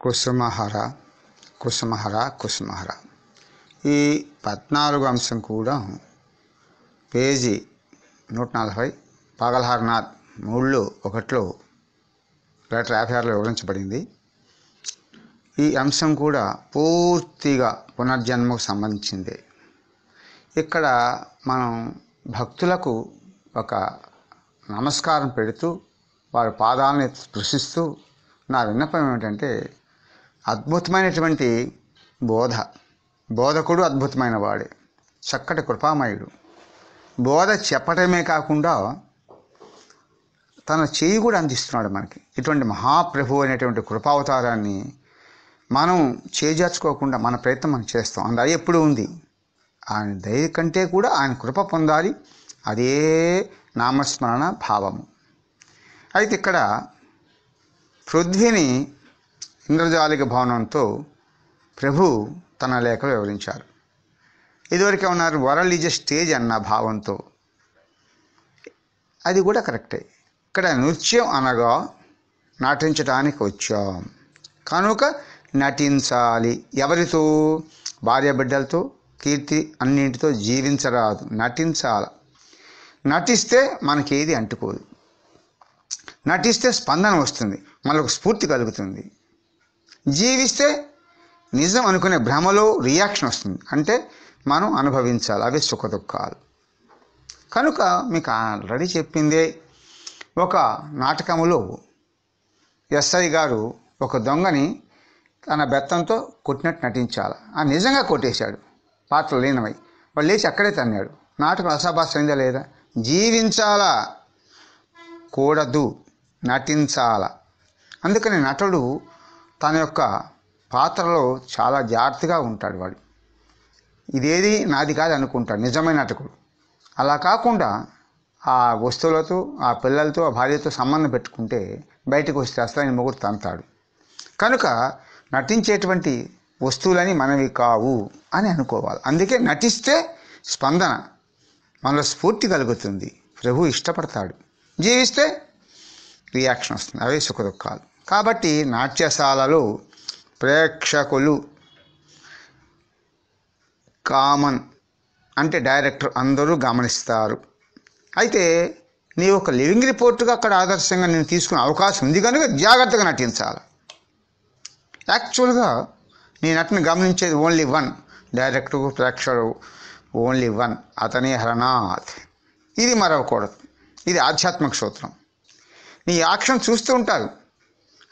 కుసుమహర కుసుమహర కుసుమహర. ఈ పద్నాలుగు అంశం కూడా పేజీ నూట నలభై పాగల్హార్నాథ్ మూళ్ళు ఒకటిలో లెటర్ యాభై ఆరులో వివరించబడింది. ఈ అంశం కూడా పూర్తిగా పునర్జన్మకు సంబంధించిందే. ఇక్కడ మనం భక్తులకు ఒక నమస్కారం పెడుతూ వారి పాదాలని స్పృశిస్తూ నా విన్నపం ఏమిటంటే అద్భుతమైనటువంటి బోధ. బోధకుడు అద్భుతమైన వాడే. చక్కటి కృపామయుడు. బోధ చెప్పటమే కాకుండా తన చేయి కూడా అందిస్తున్నాడు మనకి. ఇటువంటి మహాప్రభు అనేటువంటి కృపావతారాన్ని మనం చేజార్చుకోకుండా మన ప్రయత్నం మనం చేస్తాం. అందులో ఎప్పుడు ఉంది? ఆయన దయ కంటే కూడా ఆయన కృప పొందాలి. అదే నామస్మరణ భావము. అయితే ఇక్కడ పృథ్వీని ఇంద్రజాలిక భవనంతో ప్రభు తన లేఖ వివరించారు. ఇదివరకు ఉన్నారు వరల్డ్ ఈజ్ స్టేజ్ అన్న భావంతో. అది కూడా కరెక్టే. ఇక్కడ నృత్యం అనగా నటించడానికి వచ్చాం. కనుక నటించాలి. ఎవరితో? భార్య బిడ్డలతో కీర్తి అన్నింటితో జీవించరాదు. నటించాలి. నటిస్తే మనకేది అంటుకోదు. నటిస్తే స్పందన వస్తుంది. మనకు స్ఫూర్తి కలుగుతుంది. జీవిస్తే నిజం అనుకునే భ్రమలో రియాక్షన్ వస్తుంది. అంటే మనం అనుభవించాలి. అవి సుఖదుఖాలు. కనుక మీకు ఆల్రెడీ చెప్పిందే ఒక నాటకములో ఎస్ఐ గారు ఒక దొంగని తన బెత్తంతో కొట్టినట్టు నటించాలి. ఆ నిజంగా కొట్టేశాడు. పాత్రలు లీనమై. వాళ్ళు లేచి అక్కడే తన్నాడు. నాటకం అసాభాస లేదా? జీవించాలా? కూడదు. నటించాల? అందుకని నటుడు తన యొక్క పాత్రలో చాలా జాగ్రత్తగా ఉంటాడు వాడు. ఇదేది నాది కాదు అనుకుంటాడు నిజమైన అటకుడు అలా కాకుండా ఆ వస్తువులతో ఆ పిల్లలతో ఆ భార్యతో సంబంధం పెట్టుకుంటే బయటకు వస్తే అసలు మొగుడు తంతాడు. కనుక నటించేటువంటి వస్తువులని మనవి కావు అని అనుకోవాలి. అందుకే నటిస్తే స్పందన మనలో స్ఫూర్తి కలుగుతుంది. ప్రభు ఇష్టపడతాడు. జీవిస్తే రియాక్షన్ వస్తుంది. అవే సుఖ దుఃఖాలు. కాబట్టి నాట్యశాలలో ప్రేక్షకులు కామన్ అంటే డైరెక్టర్ అందరూ గమనిస్తారు. అయితే నీ ఒక లివింగ్ రిపోర్ట్గా అక్కడ ఆదర్శంగా నేను తీసుకునే అవకాశం ఉంది కనుక జాగ్రత్తగా నటించాలి. యాక్చువల్గా నీ నటన గమనించేది ఓన్లీ వన్ డైరెక్టర్ ప్రేక్షకుడు ఓన్లీ వన్ అతని హరనాథ్. ఇది మరవకూడదు. ఇది ఆధ్యాత్మిక సూత్రం. నీ యాక్షన్ చూస్తూ ఉంటారు.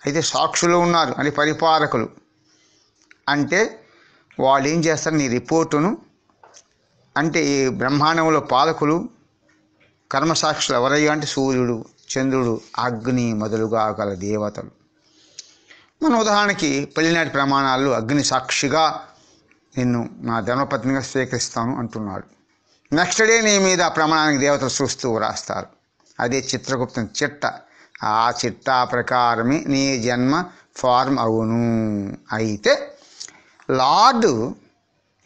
అయితే సాక్షులు ఉన్నారు అని పరిపాలకులు. అంటే వాళ్ళు ఏం చేస్తారు? నీ రిపోర్టును అంటే ఈ బ్రహ్మాండంలో పాలకులు కర్మసాక్షులు ఎవరయ్యా అంటే సూర్యుడు చంద్రుడు అగ్ని మొదలుగా గల దేవతలు. మన ఉదాహరణకి పెళ్ళినాటి ప్రమాణాలు అగ్ని సాక్షిగా నిన్ను నా ధర్మపత్నిగా స్వీకరిస్తాను అంటున్నాడు. నెక్స్ట్ డే నీ మీద ప్రమాణానికి దేవతలు చూస్తూ రాస్తారు అదే చిత్రగుప్తం చిట్ట. ఆ చిట్టా ప్రకారమే నీ జన్మ ఫార్మ్ అవును. అయితే లార్డు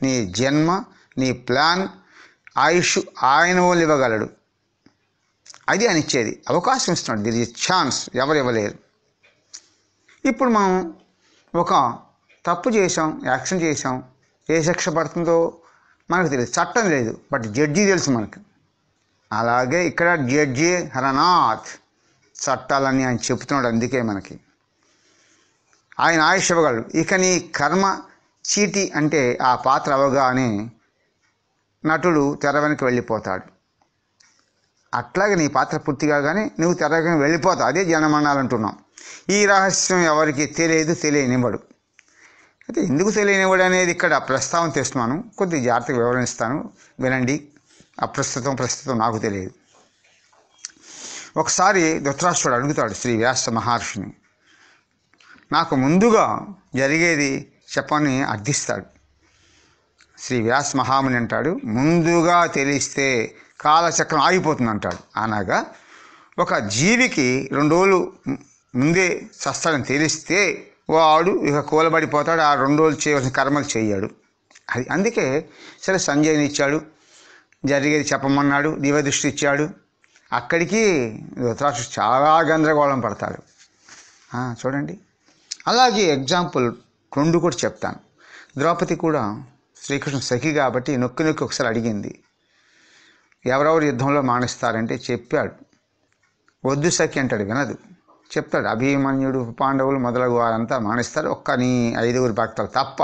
నీ జన్మ నీ ప్లాన్ ఆయుష్ ఆయన వాళ్ళు ఇవ్వగలడు. అది అని ఇచ్చేది. అవకాశం ఇస్తున్నాడు. దీని ఛాన్స్ ఎవరు ఇవ్వలేరు. ఇప్పుడు మనం ఒక తప్పు చేసాం యాక్షన్ చేసాం ఏ శిక్ష పడుతుందో మనకు తెలియదు. చట్టం లేదు. బట్ జడ్జి తెలుసు మనకు. అలాగే ఇక్కడ జడ్జి హరనాథ్. చట్టాలని ఆయన చెప్తున్నాడు అందుకే మనకి. ఆయన ఆయుష్ ఇవ్వగలడు ఇక నీ కర్మ చీటి అంటే ఆ పాత్ర అవగానే నటుడు తెర వెనక్కి వెళ్ళిపోతాడు. అట్లాగే నీ పాత్ర పూర్తి కాగానే నువ్వు తెర వెళ్ళిపోతావు. అదే జనమన్నాలంటున్నాం ఈ రహస్యం ఎవరికి తెలియదు తెలియనివ్వడు. అయితే ఎందుకు తెలియనివ్వడు అనేది ఇక్కడ ప్రస్తావన తెస్తున్నాను. కొద్ది జాగ్రత్తగా వివరిస్తాను. వినండి. అప్రస్తుతం ప్రస్తుతం నాకు తెలియదు. ఒకసారి ధృతరాష్ట్రుడు అడుగుతాడు శ్రీ వ్యాస మహర్షిని నాకు ముందుగా జరిగేది చెప్పని అర్థిస్తాడు. శ్రీ వ్యాస మహాముని అంటాడు ముందుగా తెలిస్తే కాలచక్రం ఆగిపోతుంది అంటాడు అనగా ఒక జీవికి రెండు రోజులు ముందే చస్తాడని తెలిస్తే వాడు ఇక కూలబడిపోతాడు ఆ రెండు రోజులు చేయవలసిన కర్మలు చేయడు. అది అందుకే సరే సంజయ్ని ఇచ్చాడు జరిగేది చెప్పమన్నాడు దివదృష్టి ఇచ్చాడు. అక్కడికి ధృతరాష్ట్రుడు చాలా గందరగోళం పడతాడు. చూడండి. అలాగే ఎగ్జాంపుల్ రెండు కూడా చెప్తాను. ద్రౌపది కూడా శ్రీకృష్ణ సఖి కాబట్టి నొక్కి నొక్కి ఒకసారి అడిగింది. ఎవరెవరు యుద్ధంలో మానేస్తారంటే చెప్పాడు. వద్దు సఖి అంటాడు వినదు. చెప్తాడు అభిమన్యుడు పాండవులు మొదలగు వారంతా మానేస్తారు. ఒక్క నీ ఐదుగురు భక్తులు తప్ప.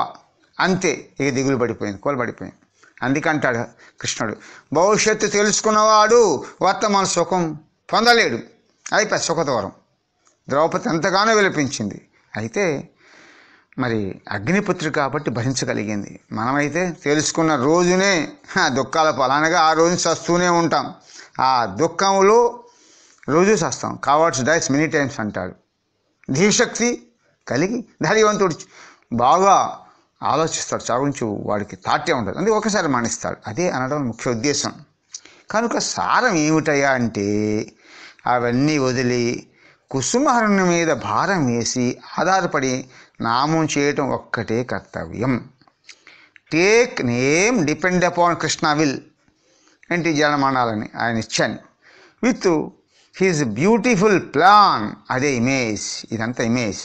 అంతే ఇక దిగులు పడిపోయింది కోలబడిపోయింది అందుకంటాడు కృష్ణుడు. భవిష్యత్తు తెలుసుకున్నవాడు వర్తమాన సుఖం పొందలేడు. అయిపోయి సుఖదూరం ద్రౌపది ఎంతగానో విలపించింది. అయితే మరి అగ్నిపుత్రి కాబట్టి భరించగలిగింది. మనమైతే తెలుసుకున్న రోజునే దుఃఖాల పలానగా ఆ రోజు చస్తూనే ఉంటాం. ఆ దుఃఖంలో రోజు చస్తాం కావాల్సి డైస్ మెనీ టైమ్స్ అంటాడు. ధీశక్తి కలిగి ధైర్యవంతుడు. బాగా ఆలోచిస్తాడు చావుంచు వాడికి తాటే ఉంటుంది అందుకే ఒకసారి మానేస్తాడు. అదే అనడం ముఖ్య ఉద్దేశం. కనుక సారం ఏమిటయా అంటే అవన్నీ వదిలి కుసుమహరణ మీద భారం వేసి ఆధారపడి నామం చేయటం ఒక్కటే కర్తవ్యం. Take name depend upon Krishna will ఏంటి జనమానాలని ఆయన ఇచ్చాను. విత్ హీజ్ బ్యూటిఫుల్ ప్లాన్ అదే ఇమేజ్ ఇదంతా ఇమేజ్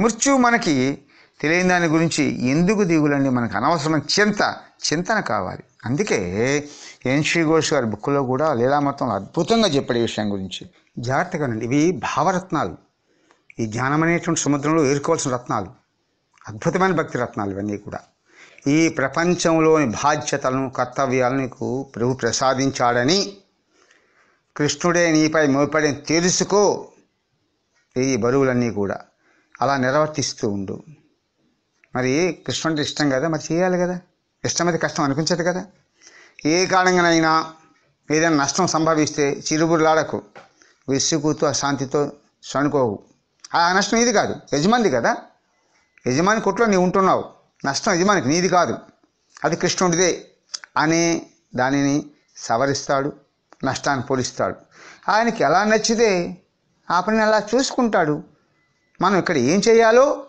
మృత్యు మనకి తెలియని దాని గురించి ఎందుకు దిగులండి? మనకు అనవసరమైన చింత చింతన కావాలి. అందుకే ఎన్. శ్రీ ఘోష్ గారి బుక్లో కూడా లీలామతంలో అద్భుతంగా చెప్పాడు ఈ విషయం గురించి. జాగ్రత్తగా ఉండండి ఇవి భావరత్నాలు. ఈ జ్ఞానం అనేటువంటి సముద్రంలో ఏరుకోవాల్సిన రత్నాలు. అద్భుతమైన భక్తి రత్నాలు ఇవన్నీ కూడా. ఈ ప్రపంచంలోని బాధ్యతలను కర్తవ్యాలను నీకు ప్రభు ప్రసాదించాడని కృష్ణుడే నీపై మోపడని తెలుసుకో. ఈ బరువులన్నీ కూడా అలా నిర్వర్తిస్తూ ఉండు. మరి కృష్ణుడు ఇష్టం కదా మరి చేయాలి కదా. ఇష్టమైతే కష్టం అనిపించదు కదా. ఏ కారణంగానైనా ఏదైనా నష్టం సంభవిస్తే చిరుబుర్లాడకు విసుగుతో అశాంతితో సణుకోవు. ఆ నష్టం ఇది కాదు యజమానిది కదా. యజమాని కొట్లో నీవు ఉంటున్నావు. నష్టం యజమానికి నీది కాదు. అది కృష్ణుడిదే అనే దానిని సవరిస్తాడు నష్టాన్ని పోలిస్తాడు. ఆయనకి ఎలా నచ్చితే ఆ పని అలా చూసుకుంటాడు. మనం ఇక్కడ ఏం చేయాలో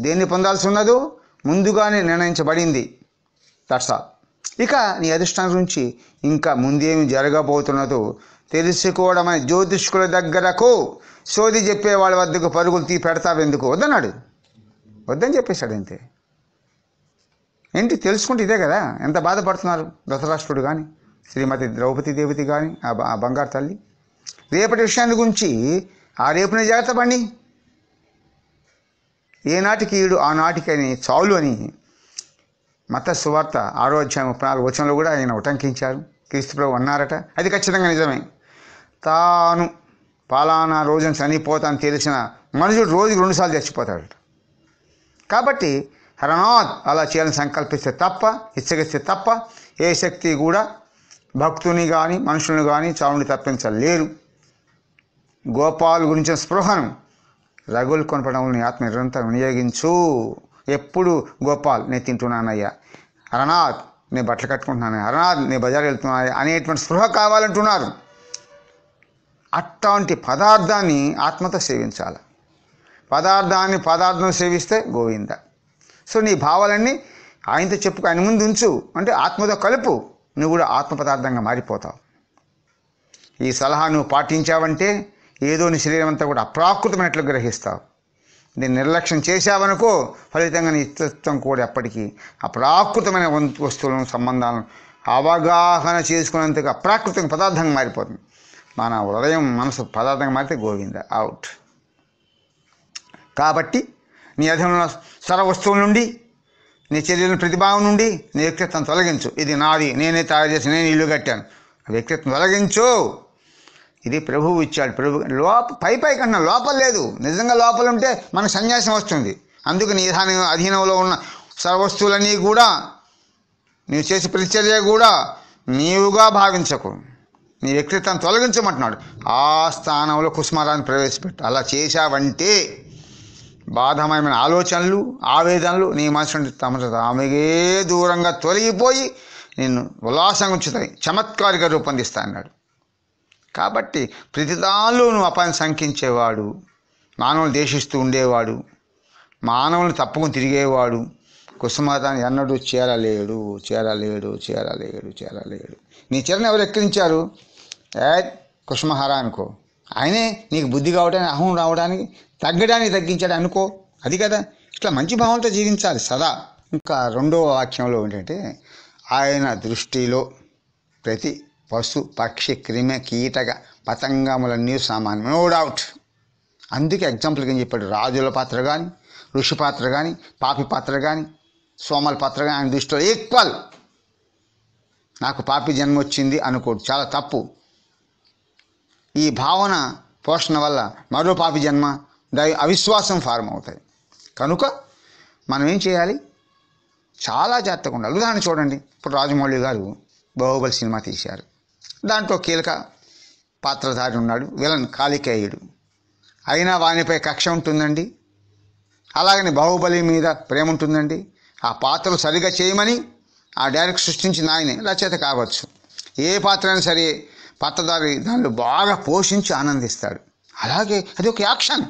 దేన్ని పొందాల్సి ఉన్నదో ముందుగానే నిర్ణయించబడింది. దట్స్ ఆల్ ఇక నీ అధిష్టానం గురించి ఇంకా ముందేమి జరగబోతున్నదో తెలుసుకోవడమని జ్యోతిష్కుల దగ్గరకు సోది చెప్పే వాళ్ళ వద్దకు పరుగులు తీ పెడతావెందుకు వద్దన్నాడు. వద్దని చెప్పేశాడు అంతే. ఏంటి తెలుసుకుంటే ఇదే కదా? ఎంత బాధపడుతున్నారు ధృతరాష్ట్రుడు కానీ శ్రీమతి ద్రౌపది దేవతి కానీ ఆ ఆ బంగారు తల్లి? రేపటి విషయాన్ని గురించి ఆ రేపునే జాగ్రత్త పండి. ఏనాటికి ఈడు ఆనాటికని చాలు అని మత సువార్త ఆరోధ్యాయం ముప్పై నాలుగు వచనంలో కూడా ఆయన ఉటంకించారు. క్రీస్తు ప్రభు అన్నారట. అది ఖచ్చితంగా నిజమే. తాను పాలానా రోజున చనిపోతాను తెలిసిన మనుషుడు రోజుకి రెండుసార్లు చచ్చిపోతాడు కాబట్టి హరణాత్ అలా చేయాలని సంకల్పిస్తే తప్ప హెచ్చరిస్తే తప్ప ఏ శక్తి కూడా భక్తుని కానీ మనుషులను కానీ చావుని తప్పించలేరు. గోపాల్ గురించిన స్పృహను రగులు కొనపడంలో నీ ఆత్మ నిరంతరం వినియోగించు. ఎప్పుడు గోపాల్ నేను తింటున్నానయ్యా అరనాథ్ నేను బట్టలు కట్టుకుంటున్నాను అరనాథ్ నేను బజార్ వెళ్తున్నాను అనేటువంటి స్పృహ కావాలంటున్నారు. అట్లాంటి పదార్థాన్ని ఆత్మతో సేవించాలి. పదార్థాన్ని పదార్థం సేవిస్తే గోవింద. సో నీ భావాలన్నీ ఆయనతో చెప్పుకో ఆయన ముందు ఉంచు. అంటే ఆత్మతో కలుపు. నువ్వు కూడా ఆత్మ పదార్థంగా మారిపోతావు. ఈ సలహా నువ్వు పాటించావంటే ఏదో నీ శరీరం అంతా కూడా అప్రాకృతమైనట్లు గ్రహిస్తావు. నేను నిర్లక్ష్యం చేశావనుకో ఫలితంగా నీ ఇష్టత్వం కూడా ఎప్పటికీ అప్రాకృతమైన వం- వస్తువులను సంబంధాలను అవగాహన చేసుకున్నంతగా అప్రాకృతంగా పదార్థంగా మారిపోతుంది. మన హృదయం మనసు పదార్థంగా మారితే గోవింద అవుట్. కాబట్టి నీ అధీనంలో ఉన్న వస్తువుల నుండి నీ చర్యలను ప్రతిభావం నుండి నీ వ్యక్తిత్వం తొలగించు. ఇది నాది నేనే తయారు చేసి నేను ఇల్లు కట్టాను. వ్యక్తిత్వం తొలగించు. ఇది ప్రభువు ఇచ్చాడు. ప్రభు లోప పై పై కన్నా లోపల లేదు. నిజంగా లోపల ఉంటే మనకు సన్యాసం వస్తుంది. అందుకు నీ అధీనంలో ఉన్న సర్వస్తువులన్నీ కూడా నీవు చేసే ప్రతిచర్య కూడా నీవుగా భావించకు. నీ వ్యక్తిత్వం తొలగించమంటున్నాడు. ఆ స్థానంలో కుసుమారాన్ని ప్రవేశపెట్టు. అలా చేశావంటే బాధమయమైన ఆలోచనలు ఆవేదనలు నీ మనసు తమ తామిగే దూరంగా తొలగిపోయి నిన్ను ఉల్లాసంగా ఉంచుతాయి. చమత్కారిగా రూపొందిస్తా అన్నాడు. కాబట్టి ప్రతిదానిలోనూ నువ్వు అపాయం శంకించేవాడు మానవులు దేశిస్తూ ఉండేవాడు మానవులను తప్పకుండా తిరిగేవాడు కుసుమాతాన్ని ఎన్నడూ చేరలేడు చేరలేడు చేరలేడు చేరలేడు. నీ చీరను ఎవరు ఎక్కిరించారు? ఏ కుసుమహార అనుకో. ఆయనే నీకు బుద్ధి కావడానికి అహం రావడానికి తగ్గడానికి తగ్గించాడు అనుకో. అది కదా. ఇట్లా మంచి భావంతో జీవించాలి సదా. ఇంకా రెండవ వాక్యంలో ఏంటంటే ఆయన దృష్టిలో ప్రతి పశు పక్షి క్రిమ కీటక పతంగములన్నీ సామాన్యం నో డౌట్ అందుకే ఎగ్జాంపుల్కి ఏం చెప్పాడు రాజుల పాత్ర కానీ ఋషి పాత్ర కానీ పాపి పాత్ర కానీ సోమల పాత్ర కానీ ఆయన దృష్టిలో ఈక్వల్ నాకు పాపి జన్మ వచ్చింది అనుకోడు చాలా తప్పు. ఈ భావన పోషణ వల్ల మరో పాపి జన్మ దై అవిశ్వాసం ఫారం అవుతాయి. కనుక మనం ఏం చేయాలి? చాలా జాగ్రత్తగా ఉండాలి. ఉదాహరణ చూడండి. ఇప్పుడు రాజమౌళి గారు బాహుబలి సినిమా తీశారు. దాంట్లో కీలక పాత్రధారి ఉన్నాడు విలన్ కాళికేయుడు. అయినా వానిపై కక్ష ఉంటుందండి. అలాగని బాహుబలి మీద ప్రేమ ఉంటుందండి. ఆ పాత్రలు సరిగా చేయమని ఆ డైరెక్ట్ సృష్టించిన ఆయనే రచయిత కావచ్చు. ఏ పాత్ర అయినా సరే పాత్రధారి దానిలో బాగా పోషించి ఆనందిస్తాడు. అలాగే అది ఒక యాక్షన్.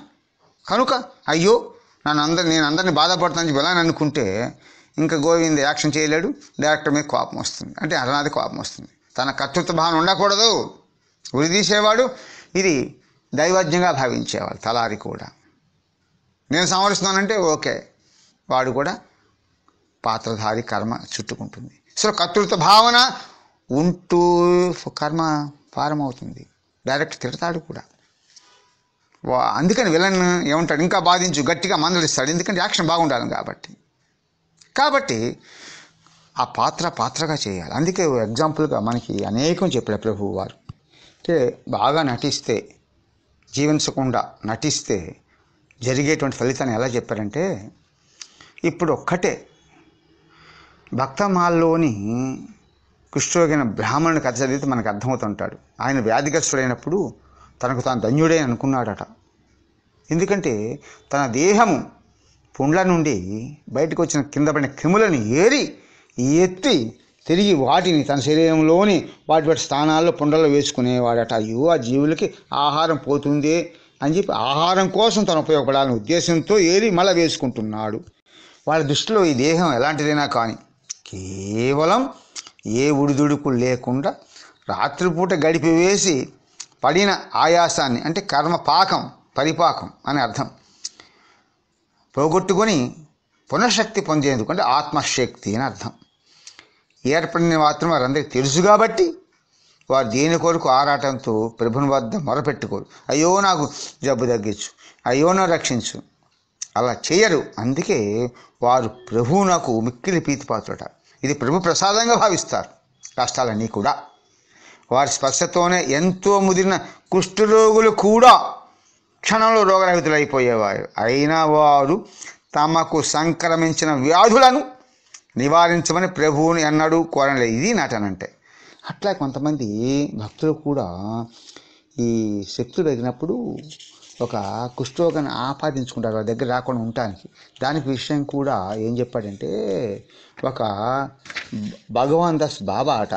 కనుక అయ్యో నన్ను అందరు నేను అందరిని బాధపడతానని విలన్ అనుకుంటే ఇంకా గోవింద్ యాక్షన్ చేయలేడు డైరెక్టర్ మీద కోపం వస్తుంది. అంటే అరణాది కోపం వస్తుంది. తన కర్తృత్వ భావన ఉండకూడదు. ఉరిదీసేవాడు ఇది దైవజ్ఞంగా భావించేవాడు తలారి కూడా. నేను సంవరిస్తున్నానంటే ఓకే. వాడు కూడా పాత్రధారి కర్మ చుట్టుకుంటుంది. సో కర్తృత్వ భావన ఉంటూ కర్మ పారమవుతుంది డైరెక్ట్ తిడతాడు కూడా. వా- అందుకని విలన్ ఏమంటాడు ఇంకా బాధించు గట్టిగా మందలిస్తాడు. ఎందుకంటే యాక్షన్ బాగుండాలి కాబట్టి. కాబట్టి ఆ పాత్ర పాత్రగా చేయాలి. అందుకే ఎగ్జాంపుల్గా మనకి అనేకం చెప్పాడు ప్రభువు వారు. అంటే బాగా నటిస్తే జీవించకుండా నటిస్తే జరిగేటువంటి ఫలితాన్ని ఎలా చెప్పారంటే ఇప్పుడు ఒక్కటే భక్తమాల్లోని కుష్ఠరోగిన బ్రాహ్మణుని కథ చదివితే మనకు అర్థమవుతుంటాడు. ఆయన వ్యాధిగ్రస్తుడైనప్పుడు తనకు తాను ధన్యుడే అనుకున్నాడట. ఎందుకంటే తన దేహము పుండ్ల నుండి బయటకు వచ్చిన కింద పడిన క్రిములను ఏరి ఎత్తి తిరిగి వాటిని తన శరీరంలోని వాటి వాటి స్థానాల్లో పుండల్లో వేసుకునేవాడట. అయ్యో ఆ జీవులకి ఆహారం పోతుంది అని చెప్పి ఆహారం కోసం తను ఉపయోగపడాలనే ఉద్దేశంతో ఏరి మళ్ళీ వేసుకుంటున్నాడు. వాళ్ళ దృష్టిలో ఈ దేహం ఎలాంటిదైనా కానీ కేవలం ఏ ఉడిదుడుకు లేకుండా రాత్రిపూట గడిపి వేసి పడిన ఆయాసాన్ని అంటే కర్మ పాకం పరిపాకం అని అర్థం. పోగొట్టుకొని పునఃశక్తి పొందేందుకు అంటే ఆత్మశక్తి అని అర్థం. ఏర్పడిన మాత్రం వారందరికీ తెలుసు కాబట్టి వారు దేని కొరకు ఆరాటంతో ప్రభుని వద్ద మొరపెట్టుకోరు. అయ్యో నాకు జబ్బు తగ్గించు అయ్యో నా రక్షించు. అలా చేయరు. అందుకే వారు ప్రభువు నాకు మిక్కిలి ప్రీతిపాత్రుట. ఇది ప్రభు ప్రసాదంగా భావిస్తారు. కష్టాలన్నీ కూడా. వారి స్పర్శతోనే ఎంతో ముదిరిన కుష్ఠరోగులు కూడా క్షణంలో రోగరహితులైపోయేవారు. అయినా వారు తమకు సంక్రమించిన వ్యాధులను నివారించమని ప్రభువుని అన్నాడు కోరలేదు ఇది నాటనంటే. అట్లా కొంతమంది భక్తులు కూడా ఈ శక్తులు ఎగినప్పుడు ఒక కుష్ఠరోగాన్ని ఆపాదించుకుంటారు వాళ్ళ దగ్గర రాకుండా ఉండటానికి. దానికి విషయం కూడా ఏం చెప్పాడంటే ఒక భగవాన్ దాస్ బాబా అట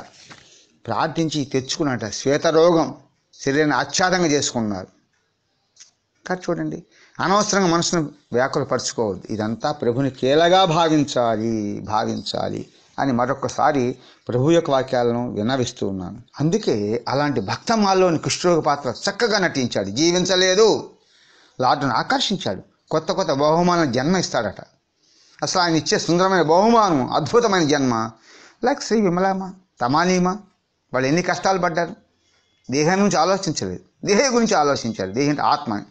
ప్రార్థించి తెచ్చుకున్నట శ్వేతరోగం శరీరాన్ని ఆచ్ఛాదంగా చేసుకున్నారు. కాదు చూడండి అనవసరంగా మనసును వ్యాకులపరచుకోవద్దు. ఇదంతా ప్రభుని కీలగా భావించాలి భావించాలి అని మరొకసారి ప్రభు యొక్క వాక్యాలను విన్నవిస్తూ ఉన్నాను. అందుకే అలాంటి భక్తమాల్లోని కృష్ణుడు పాత్ర చక్కగా నటించాడు. జీవించలేదు. లార్డును ఆకర్షించాడు. కొత్త కొత్త బహుమానం జన్మ ఇస్తాడట అసలు ఆయన ఇచ్చే సుందరమైన బహుమానం అద్భుతమైన జన్మ. లైక్ శ్రీ విమలామ తమాలీమ వాళ్ళు ఎన్ని కష్టాలు పడ్డారు? దేహం గురించి ఆలోచించలేదు. దేహ గురించి ఆలోచించారు. దేహం ఆత్మ. అని.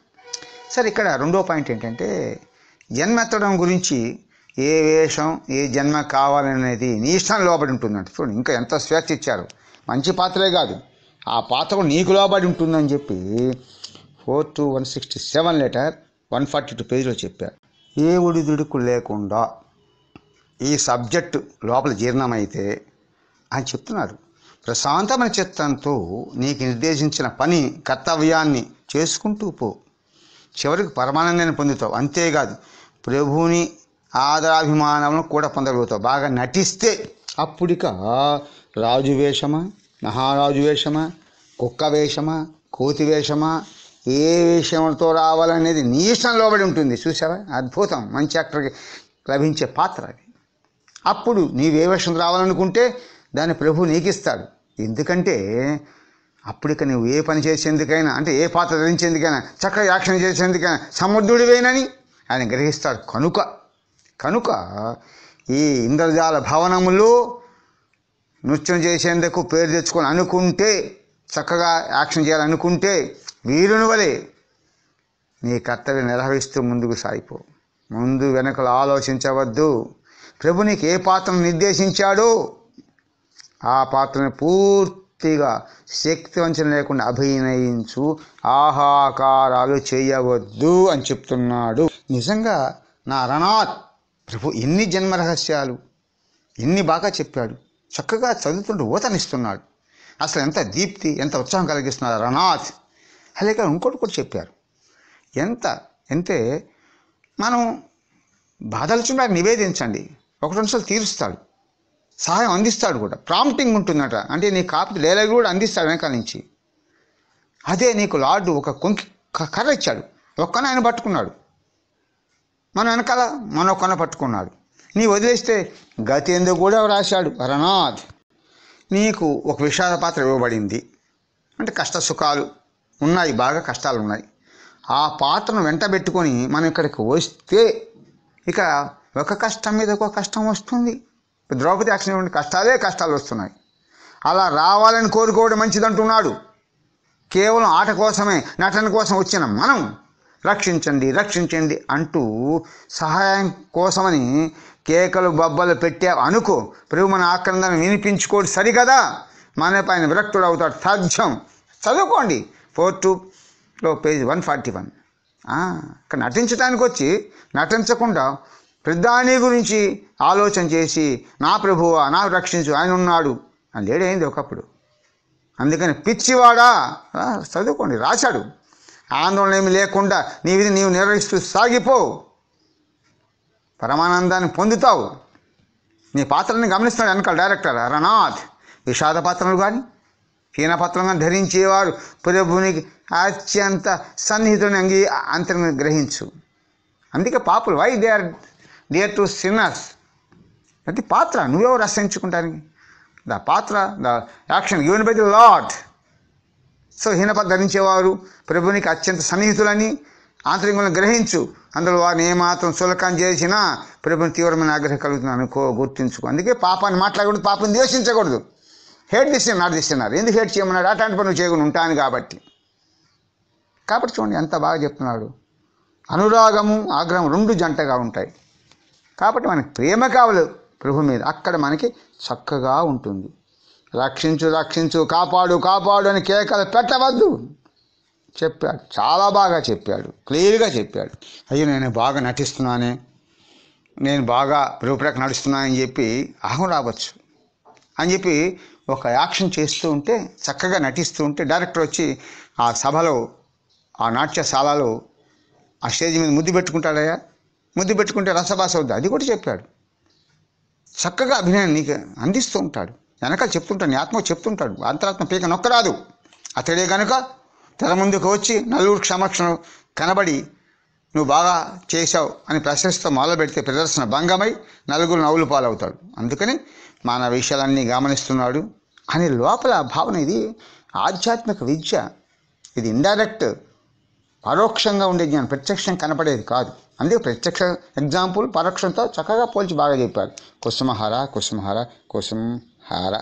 సరే ఇక్కడ రెండో పాయింట్ ఏంటంటే జన్మెత్తడం గురించి ఏ వేషం ఏ జన్మ కావాలనేది నీ ఇష్టం లోబడి ఉంటుందంట. చూడండి ఇంకా ఎంత స్వేచ్ఛ ఇచ్చారు. మంచి పాత్రే కాదు. ఆ పాత్ర నీకు లోబడి ఉంటుందని చెప్పి four two one sixty seven letter one forty two పేజీలో చెప్పారు ఏ ఒడిదుడుకు లేకుండా ఈ సబ్జెక్టు లోపల జీర్ణమైతే అని చెప్తున్నారు. ప్రశాంతమైన చిత్తంతో నీకు నిర్దేశించిన పని కర్తవ్యాన్ని చేసుకుంటూ పో. చివరికి పరమానందాన్ని పొందుతావు. అంతేకాదు ప్రభువుని ఆదరాభిమానములను కూడా పొందగలుగుతావు. బాగా నటిస్తే అప్పుడిక రాజు వేషమా మహారాజు వేషమా కుక్క వేషమా కోతి వేషమా ఏ వేషంతో రావాలనేది నీ ఇష్టం లోబడి ఉంటుంది. చూసావా అద్భుతం. మంచి యాక్టర్కి లభించే పాత్ర అది. అప్పుడు నీవే వేషం రావాలనుకుంటే దాన్ని ప్రభు నీకిస్తాడు. ఎందుకంటే అప్పుడిక నువ్వు ఏ పని చేసేందుకైనా అంటే ఏ పాత్ర ధరించేందుకైనా చక్కగా యాక్షన్ చేసేందుకైనా సమర్థుడివేనని ఆయన గ్రహిస్తాడు. కనుక కనుక ఈ ఇంద్రజాల భవనములో నృత్యం చేసేందుకు పేరు తెచ్చుకొని అనుకుంటే చక్కగా యాక్షన్ చేయాలనుకుంటే వీరుని వలె నీ కర్తవ్యం నిర్వహిస్తూ ముందుకు సాగిపో. ముందు వెనకలు ఆలోచించవద్దు. ప్రభు నీకు ఏ పాత్రను నిర్దేశించాడో ఆ పాత్రను పూర్తిగా శక్తి వంచన లేకుండా అభినయించు ఆహాకారాలు చేయవద్దు అని చెప్తున్నాడు. నిజంగా నా రణాత్ ప్రభు ఎన్ని జన్మ రహస్యాలు ఎన్ని బాగా చెప్పాడు. చక్కగా చదువుతుంటూ ఊతనిస్తున్నాడు అసలు ఎంత దీప్తి ఎంత ఉత్సాహం కలిగిస్తున్నాడు రణాత్ అలాగే ఇంకోటి కూడా చెప్పారు. ఎంత అంటే మనం బాధలు చూడాలి నివేదించండి. ఒకటి రెండుసార్లు తీరుస్తాడు. సహాయం అందిస్తాడు కూడా. ప్రాంప్టింగ్ ఉంటుందట. అంటే నీ కాపీ డైలాగ్ కూడా అందిస్తాడు వెనకాల నుంచి. అదే నీకు లార్డు ఒక కొంకి క- కర్ర ఇచ్చాడు. ఒక్కన ఆయన పట్టుకున్నాడు. మన వెనకాల మన ఒక్కన పట్టుకున్నాడు. నీ వదిలేస్తే గతి ఎందుకు కూడా రాశాడు రనాథ్ నీకు ఒక విషాద పాత్ర ఇవ్వబడింది. అంటే కష్ట సుఖాలు ఉన్నాయి బాగా కష్టాలు ఉన్నాయి. ఆ పాత్రను వెంటబెట్టుకొని మనం ఇక్కడికి వస్తే ఇక ఒక కష్టం మీద ఒక కష్టం వస్తుంది. ద్రౌపది అక్షయం కష్టాలే కష్టాలు వస్తున్నాయి. అలా రావాలని కోరుకోవడం మంచిదంటున్నాడు. కేవలం ఆట కోసమే నటన కోసం వచ్చిన మనం రక్షించండి రక్షించండి అంటూ సహాయం కోసమని కేకలు బొబ్బలు పెట్టే అనుకో ప్రభు మన ఆక్రందన వినిపించుకోడు సరికదా మన పైన విరక్తుడు అవుతాడు సాధ్యం చదువుకోండి. ఫోర్ టూలో పేజ్ వన్ ఫార్టీ వన్. ఇక్కడ నటించడానికి వచ్చి నటించకుండా ప్రధాని గురించి ఆలోచన చేసి నా ప్రభువా నా రక్షించు ఆయన ఉన్నాడు. అని లేడైంది ఒకప్పుడు. అందుకని పిచ్చివాడా చదువుకోండి రాశాడు. ఆందోళన ఏమి లేకుండా నీ విధి నీవు నిర్వహిస్తూ సాగిపో. పరమానందాన్ని పొందుతావు. నీ పాత్రని గమనిస్తాడు వెనకాల డైరెక్టర్ రణాథ్ విషాద పాత్రలు కానీ హీన పాత్రలను కానీ ధరించేవారు ప్రభునికి అత్యంత సన్నిహితుని అంగీ అంతరంగా గ్రహించు. అందుకే పాపులు why they are they to sinners అది పాత్ర నువ్వెవరు రసించుకుంటానికి ద పాత్ర the action given by the lord so హీనపద ధరించేవారు ప్రభునికి అత్యంత సన్నిహితులని ఆంతరికంలో గ్రహించు. అందులో వారిని ఏమాత్రం సులకం చేసినా ప్రభుని తీవ్రమైన ఆగ్రహం కలుగుతుంది అనుకో గుర్తించుకో. అందుకే పాపాన్ని మాట్లాడకూడదు పాపని ద్వేషించకూడదు. హేట్ తీస్తున్నారు నాట్ తీస్తున్నారు ఎందుకు హేట్ చేయమన్నాడు? అట్లాంటి పనులు చేయకుండా ఉంటాను కాబట్టి. కాబట్టి చూడండి ఎంత బాగా చెప్తున్నాడు. అనురాగము ఆగ్రహం రెండు జంటగా ఉంటాయి. కాబట్టి మనకి ప్రేమ కావాలి ప్రభు మీద. అక్కడ మనకి చక్కగా ఉంటుంది. రక్షించు రక్షించు కాపాడు కాపాడు అని కేకలు పెట్టవద్దు. చెప్పాడు. చాలా బాగా చెప్పాడు. క్లియర్గా చెప్పాడు. అయ్యో నేను బాగా నటిస్తున్నానే. నేను బాగా రూపురేఖ నడుస్తున్నానని చెప్పి అహం రావచ్చు. అని చెప్పి ఒక యాక్షన్ చేస్తూ ఉంటే చక్కగా నటిస్తూ ఉంటే డైరెక్టర్ వచ్చి ఆ సభలో ఆ నాట్యశాలలో ఆ స్టేజ్ మీద ముద్దు పెట్టుకుంటాడయ్యా. ముద్దు పెట్టుకుంటే రసభాస అవుద్ది? అది కూడా చెప్పాడు. చక్కగా అభినయం నీకు అందిస్తూ ఉంటాడు. వెనకాల చెప్తుంటాడు నీ ఆత్మ చెప్తుంటాడు. అంతరాత్మ పీక నొక్కరాదు. అతడే కనుక తెర ముందుకు వచ్చి నలుగురు క్షమక్షణ కనబడి నువ్వు బాగా చేశావు అని ప్రశస్త మొదలు పెడితే ప్రదర్శన భంగమై నలుగురు నవ్వులు పాలవుతాడు. అందుకని మన విషయాలన్నీ గమనిస్తున్నాడు అనే లోపల భావన ఇది ఆధ్యాత్మిక విద్య. ఇది ఇండైరెక్ట్ పరోక్షంగా ఉండే జ్ఞానం. ప్రత్యక్షం కనపడేది కాదు. అందుకే ప్రత్యక్ష ఎగ్జాంపుల్ పరోక్షంతో చక్కగా పోల్చి బాగా చెప్పారు. కుసుమహార కుసుమహార కుసుమహార.